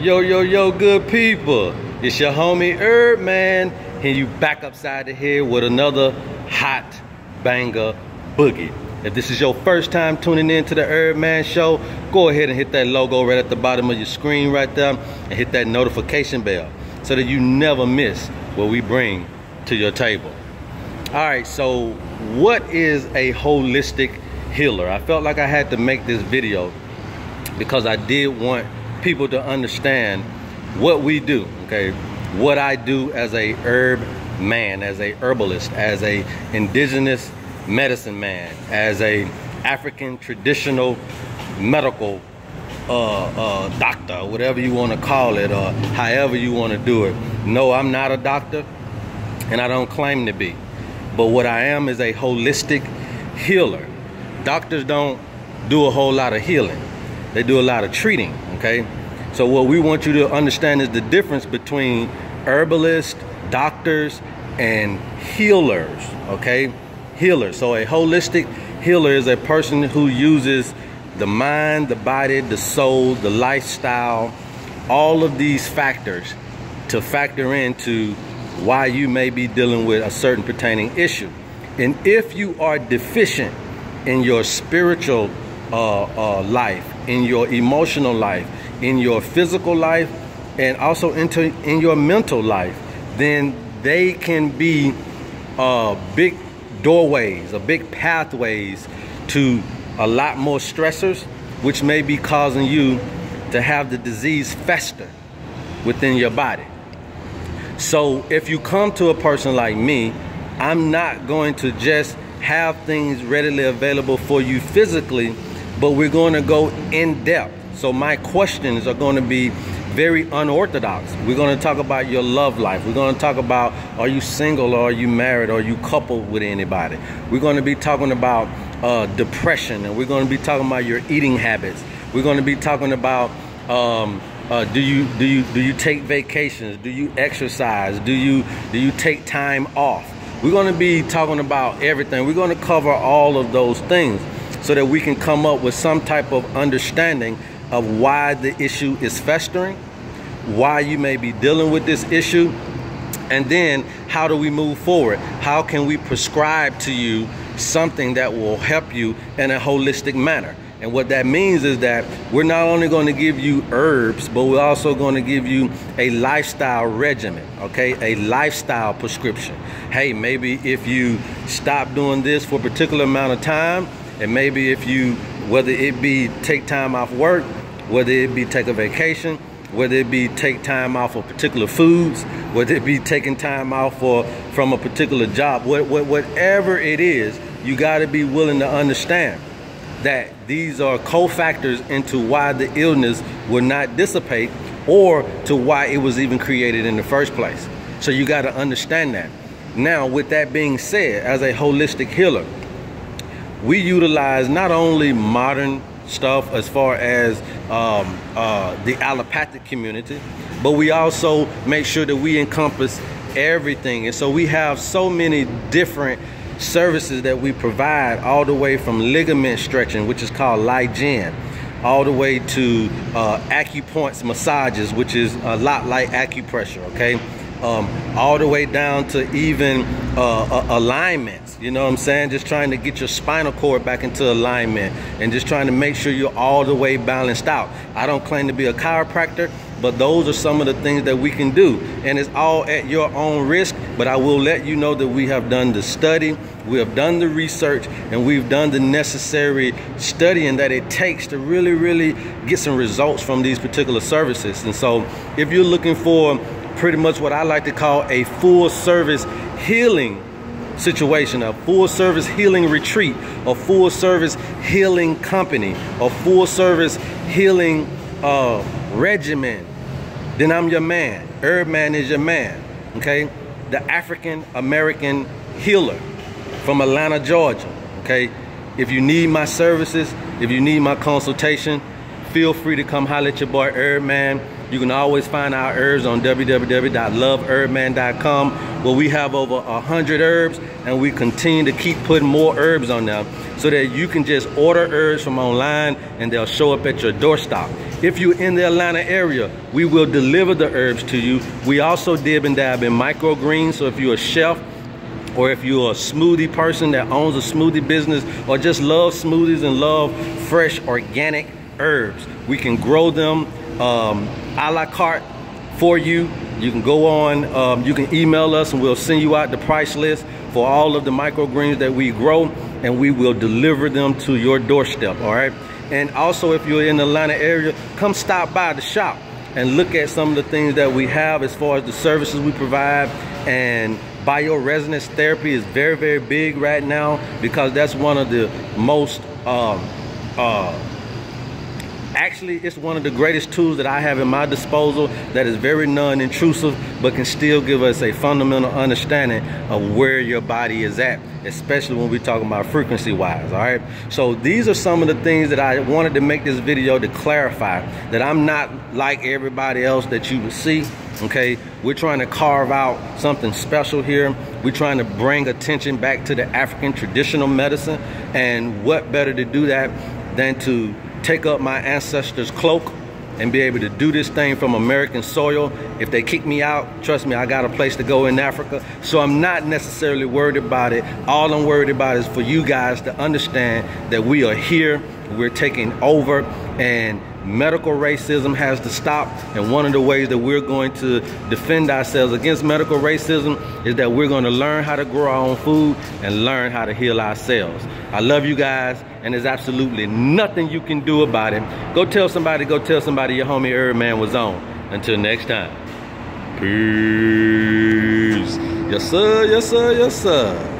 Yo, yo, yo, good people. It's your homie Herb Man, and you back upside the head with another hot banger boogie. If this is your first time tuning in to the Herb Man Show, go ahead and hit that logo right at the bottom of your screen right there and hit that notification bell so that you never miss what we bring to your table. All right, so what is a holistic healer? I felt like I had to make this video because I did want people to understand what we do, okay? What I do as a herb man, as a herbalist, as a indigenous medicine man, as a African traditional medical uh, uh, doctor, whatever you want to call it, or however you want to do it. No, I'm not a doctor, and I don't claim to be. But what I am is a holistic healer. Doctors don't do a whole lot of healing. They do a lot of treating okay? So what we want you to understand is the difference between herbalists, doctors, and healers, okay? Healers. So a holistic healer is a person who uses the mind, the body, the soul, the lifestyle, all of these factors to factor into why you may be dealing with a certain pertaining issue. And if you are deficient in your spiritual uh, uh, life, in your emotional life, in your physical life, and also into in your mental life, then they can be uh, big doorways or big pathways to a lot more stressors, which may be causing you to have the disease fester within your body. So if you come to a person like me, I'm not going to just have things readily available for you physically but we're going to go in depth. So my questions are going to be very unorthodox. We're going to talk about your love life. We're going to talk about are you single or are you married or are you coupled with anybody. We're going to be talking about uh, depression and we're going to be talking about your eating habits. We're going to be talking about um, uh, do you do you do you take vacations? Do you exercise? Do you do you take time off? We're going to be talking about everything. We're going to cover all of those things so that we can come up with some type of understanding of why the issue is festering, why you may be dealing with this issue, and then how do we move forward? How can we prescribe to you something that will help you in a holistic manner? And what that means is that we're not only going to give you herbs, but we're also going to give you a lifestyle regimen, okay? A lifestyle prescription. Hey, maybe if you stop doing this for a particular amount of time, and maybe if you, whether it be take time off work, whether it be take a vacation, whether it be take time off of particular foods, whether it be taking time off for from a particular job, what, what, whatever it is, you got to be willing to understand that these are cofactors into why the illness will not dissipate or to why it was even created in the first place. So you got to understand that. Now, with that being said, as a holistic healer, we utilize not only modern stuff as far as um, uh, the allopathic community, but we also make sure that we encompass everything. And so we have so many different services that we provide all the way from ligament stretching, which is called Lygen, all the way to uh, acupoints massages, which is a lot like acupressure, okay? Um, all the way down to even uh, alignments. You know what I'm saying? Just trying to get your spinal cord back into alignment and just trying to make sure you're all the way balanced out. I don't claim to be a chiropractor, but those are some of the things that we can do. And it's all at your own risk, but I will let you know that we have done the study, we have done the research, and we've done the necessary studying that it takes to really, really get some results from these particular services. And so if you're looking for pretty much what I like to call a full service healing situation, a full service healing retreat, a full service healing company, a full service healing uh, regimen, then I'm your man. Herb Man is your man, okay? The African American healer from Atlanta, Georgia, okay? If you need my services, if you need my consultation, feel free to come holler at your boy Herb Man. You can always find our herbs on www.loveherbman.com where we have over 100 herbs and we continue to keep putting more herbs on them so that you can just order herbs from online and they'll show up at your doorstop. If you're in the Atlanta area, we will deliver the herbs to you. We also dib and dab in microgreens. So if you're a chef or if you're a smoothie person that owns a smoothie business or just love smoothies and love fresh organic herbs, we can grow them um, a la carte for you. You can go on, um, you can email us and we'll send you out the price list for all of the microgreens that we grow and we will deliver them to your doorstep, all right? And also if you're in the Atlanta area, come stop by the shop and look at some of the things that we have as far as the services we provide and bioresonance therapy is very very big right now because that's one of the most um, uh, Actually, it's one of the greatest tools that I have in my disposal that is very non-intrusive, but can still give us a fundamental understanding of where your body is at, especially when we're talking about frequency-wise, all right? So these are some of the things that I wanted to make this video to clarify that I'm not like everybody else that you would see, okay? We're trying to carve out something special here. We're trying to bring attention back to the African traditional medicine, and what better to do that than to take up my ancestors' cloak and be able to do this thing from American soil. If they kick me out, trust me, I got a place to go in Africa. So I'm not necessarily worried about it. All I'm worried about is for you guys to understand that we are here, we're taking over, and medical racism has to stop. And one of the ways that we're going to defend ourselves against medical racism is that we're going to learn how to grow our own food and learn how to heal ourselves. I love you guys, and there's absolutely nothing you can do about it. Go tell somebody, go tell somebody your homie Herb Man was on. Until next time. Peace. Yes, sir, yes, sir, yes, sir.